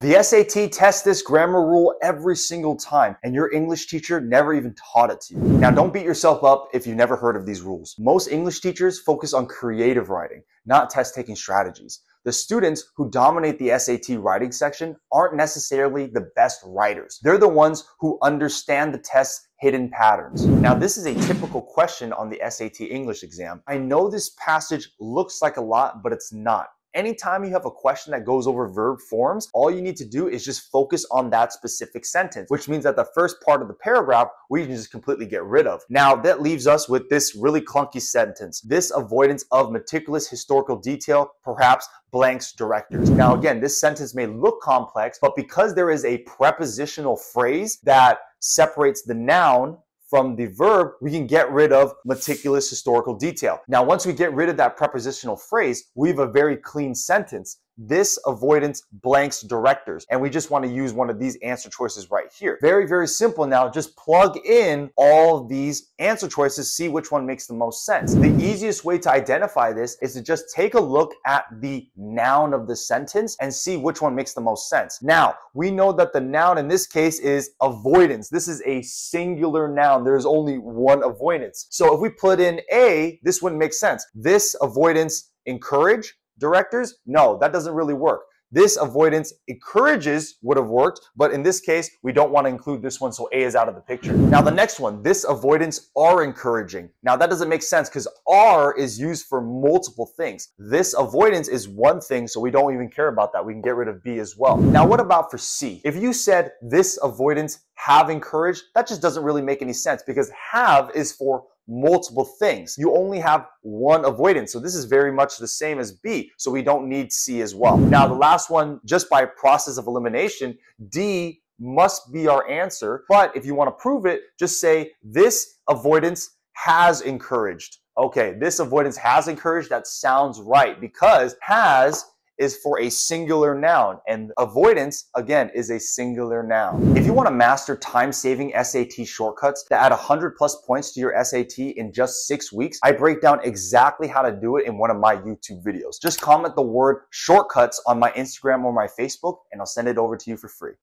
The SAT tests this grammar rule every single time, and your English teacher never even taught it to you. Now, don't beat yourself up if you've never heard of these rules. Most English teachers focus on creative writing, not test taking strategies. The students who dominate the SAT writing section aren't necessarily the best writers. They're the ones who understand the test's hidden patterns. Now, this is a typical question on the SAT English exam. I know this passage looks like a lot, but it's not anytime you have a question that goes over verb forms, all you need to do is just focus on that specific sentence, which means that the first part of the paragraph we can just completely get rid of. Now, that leaves us with this really clunky sentence. This avoidance of meticulous historical detail perhaps blanks directors. Now, again, this sentence may look complex, but because there is a prepositional phrase that separates the noun from the verb, we can get rid of meticulous historical detail. Now, once we get rid of that prepositional phrase, we have a very clean sentence this avoidance blanks directors. And we just want to use one of these answer choices right here. Very, very simple now. Just plug in all these answer choices, see which one makes the most sense. The easiest way to identify this is to just take a look at the noun of the sentence and see which one makes the most sense. Now, we know that the noun in this case is avoidance. This is a singular noun. There's only one avoidance. So if we put in A, this wouldn't make sense. This avoidance encourage directors? No, that doesn't really work. This avoidance encourages would have worked, but in this case, we don't want to include this one, so A is out of the picture. Now, the next one, this avoidance are encouraging. Now, that doesn't make sense because are is used for multiple things. This avoidance is one thing, so we don't even care about that. We can get rid of B as well. Now, what about for C? If you said this avoidance have encouraged, that just doesn't really make any sense because have is for multiple things. You only have one avoidance. So this is very much the same as B. So we don't need C as well. Now, the last one, just by process of elimination, D must be our answer. But if you want to prove it, just say this avoidance has encouraged. Okay, this avoidance has encouraged. That sounds right because has is for a singular noun and avoidance again is a singular noun. If you want to master time-saving SAT shortcuts that add 100 plus points to your SAT in just six weeks, I break down exactly how to do it in one of my YouTube videos. Just comment the word shortcuts on my Instagram or my Facebook and I'll send it over to you for free.